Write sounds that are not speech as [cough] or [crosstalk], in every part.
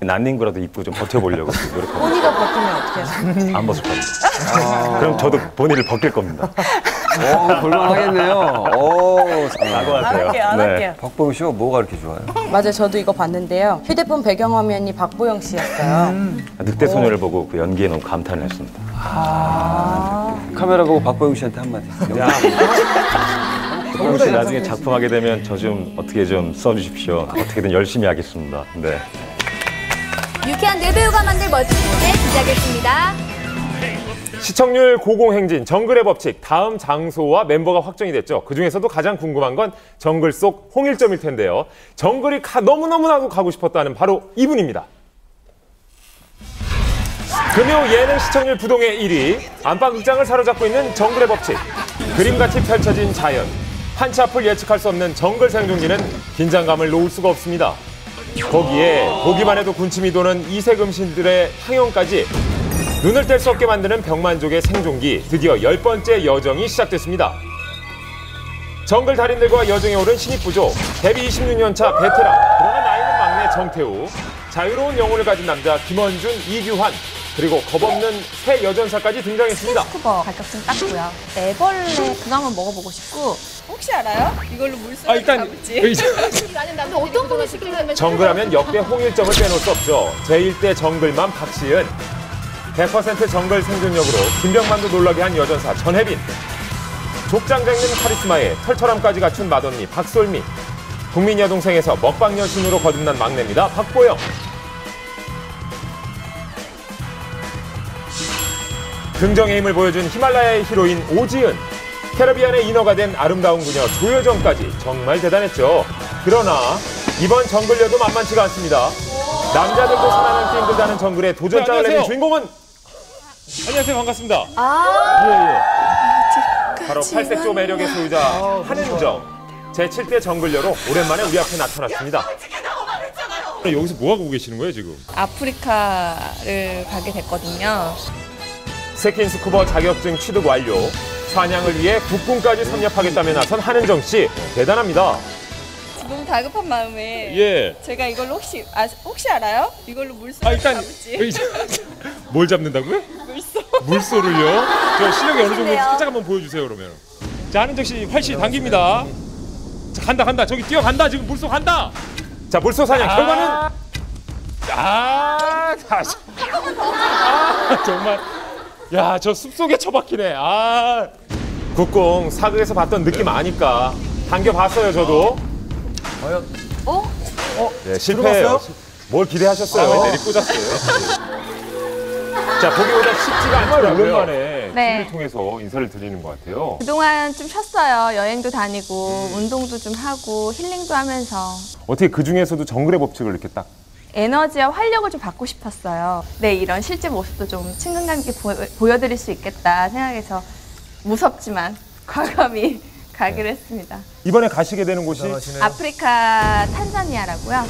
난닝구라도 입고 좀 버텨보려고 노력하고 본이가 버티면 어떻게 해요? 안 벗을 겁니다. 그럼 저도 본인을 벗길 겁니다. 오, 볼만하겠네요. 오. 안 할게요, 안 네. 할게요. 박보영 씨가 뭐가 그렇게 좋아요? 맞아요, 저도 이거 봤는데요. 휴대폰 배경화면이 박보영 씨였어요. 늑대 소녀를 보고 그 연기에 너무 감탄을 했습니다. 카메라 보고 박보영 씨한테 한마디. 박보영 씨 나중에 작품하게 되면 저 좀 어떻게 좀 써주십시오. 어떻게든 열심히 하겠습니다. 네. 유쾌한 뇌배우가 만들 멋진 무대 시작했습니다. 시청률 고공행진 정글의 법칙 다음 장소와 멤버가 확정이 됐죠. 그 중에서도 가장 궁금한 건 정글 속 홍일점일 텐데요. 정글이 가, 너무너무나도 가고 싶었다는 바로 이분입니다. 금요 예능 시청률 부동의 1위 안방극장을 사로잡고 있는 정글의 법칙 그림같이 펼쳐진 자연 한치 앞을 예측할 수 없는 정글 생존기는 긴장감을 놓을 수가 없습니다. 거기에 보기만 해도 군침이 도는 이색 음식들의 향연까지 눈을 뗄 수 없게 만드는 병만족의 생존기 드디어 열 번째 여정이 시작됐습니다. 정글 달인들과 여정에 오른 신입 부조 데뷔 26년 차 베테랑 그러나 나이는 막내 정태우 자유로운 영혼을 가진 남자 김원준 이규환 그리고 겁없는 새 여전사까지 등장했습니다. 스쿠버 좀 땄고요. 애벌레 그거 한번 먹어보고 싶고 혹시 알아요? 이걸로 물속 아 일단 잡을지. [laughs] 어떤 분이 시키려면 정글하면 역대 홍일점을 빼놓을 수 없죠. 제1대 정글맘 박시은 100% 정글 생존력으로 김병만도 놀라게 한 여전사 전혜빈 족장 잡는 카리스마에 털털함까지 갖춘 맏언니 박솔미 국민 여동생에서 먹방 여신으로 거듭난 막내입니다. 박보영 긍정의 힘을 보여준 히말라야의 히로인 오지은 캐러비안의 인어가 된 아름다운 그녀 조여정까지 정말 대단했죠. 그러나 이번 정글녀도 만만치가 않습니다. 남자들도 살아남기 힘들다는 정글의 도전장을 내민 주인공은 안녕하세요 반갑습니다. 예, 예. 바로 팔색조 매력의 소유자 한은정 제7대 정글녀로 오랜만에 우리 앞에 나타났습니다. 여기서 뭐 하고 계시는 거예요 지금? 아프리카를 가게 됐거든요. 스킨 스쿠버 자격증 취득 완료. 사냥을 위해 국궁까지 섭렵하겠다며 나선 한은정 씨 대단합니다. 너무 다급한 마음에 예. 제가 이걸로 혹시 아, 혹시 알아요? 이걸로 물소 아 일단 잡을지. [laughs] 뭘 잡는다고요? 물소. 물소를요? 저 실력이 어느 정도 살짝 한번 보여주세요 그러면. 자 한은정 씨 활시 당깁니다. 자, 간다 간다 저기 뛰어간다 지금 물소 간다. 자 물소 사냥 결과는 아, 다시. 아 정말 야 저 숲속에 처박히네. 아 국공 사극에서 봤던 느낌 아니까 당겨 봤어요 저도. 어? 네, 실패해요. 뭘 기대하셨어요? 내리 꽂았어요. 자 보기보다 쉽지가 않더라고요. 오랜만에 네. TV를 통해서 인사를 드리는 것 같아요. 그동안 좀 쉬었어요. 여행도 다니고 운동도 좀 하고 힐링도 하면서 어떻게 그 중에서도 정글의 법칙을 이렇게 딱 에너지와 활력을 좀 받고 싶었어요. 네, 이런 실제 모습도 좀 친근감 있게 보, 보여드릴 수 있겠다 생각해서 무섭지만 [laughs] 과감히 가기로 했습니다. 이번에 가시게 되는 곳이 아프리카 탄자니아라고요.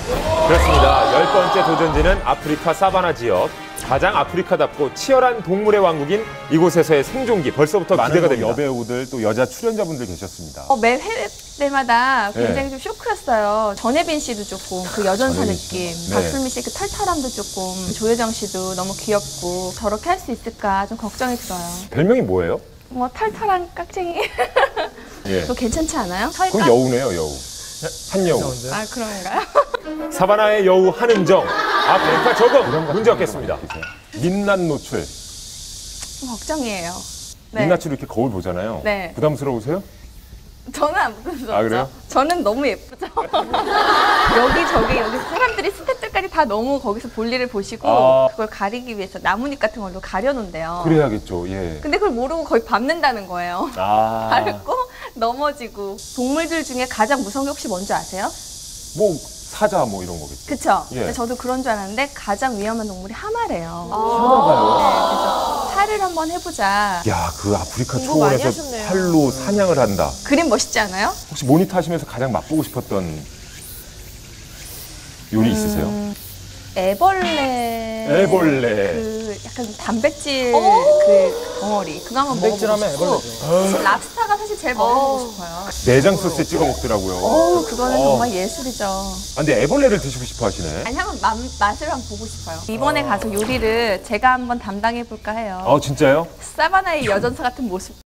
그렇습니다. 열 번째 도전지는 아프리카 사바나 지역. 가장 아프리카답고 치열한 동물의 왕국인 이곳에서의 생존기 벌써부터 기대가 됩니다. 여배우들 또 여자 출연자분들 계셨습니다. 어, 매회 때마다 네. 굉장히 좀 쇼크였어요. 전혜빈 씨도 조금 그 여전사 느낌, 네. 박수미 씨그 털털함도 조금, 조효정 씨도 너무 귀엽고 저렇게 할 수 있을까 좀 걱정이 들어요. 별명이 뭐예요? 뭐 털털한 깍쟁이 [laughs] 예. 그거 괜찮지 않아요? 그건 털깍? 여우네요, 여우. 한 여우. 아 그런가요? [laughs] 사바나의 여우 한은정. 아프리카 적응 문제 없겠습니다. 민낯 노출. 좀 걱정이에요. 네. 민낯으로 이렇게 거울 보잖아요. 네. 부담스러우세요? 저는 안 부끄럽죠. 아, 그래요? 저는 너무 예쁘죠. [laughs] 여기 저기 여기 사람들이 스태프들까지 다 너무 거기서 볼일을 보시고 아. 그걸 가리기 위해서 나뭇잎 같은 걸로 가려놓는데요. 그래야겠죠. 예. 근데 그걸 모르고 거의 밟는다는 거예요. 아. [laughs] 밟고 넘어지고 동물들 중에 가장 무서운 게 혹시 뭔지 아세요? 뭐 사자 뭐 이런 거겠죠. 그쵸? 예. 저도 그런 줄 알았는데 가장 위험한 동물이 하마래요. 하마가요? 네, 그래서 팔을 한번 해보자. 야, 그 아프리카 공부 많이 초원에서 하셨네요. 팔로 사냥을 한다. 그림 멋있지 않아요? 혹시 모니터 하시면서 가장 맛보고 싶었던 요리 있으세요? 애벌레. 애벌레. 그 약간 그 단백질 그 덩어리 그거 한번 먹어보고 싶고 사실 랍스타가 사실 제일 먹어보고 싶어요. 내장 소스에 찍어 먹더라고요. 어 그거는 정말 예술이죠. 아, 근데 애벌레를 드시고 싶어 하시네. 아니 한번 맛, 맛을 한번 보고 싶어요. 이번에 가서 요리를 제가 한번 담당해 볼까 해요. 아, 진짜요? 사바나의 여전사 같은 모습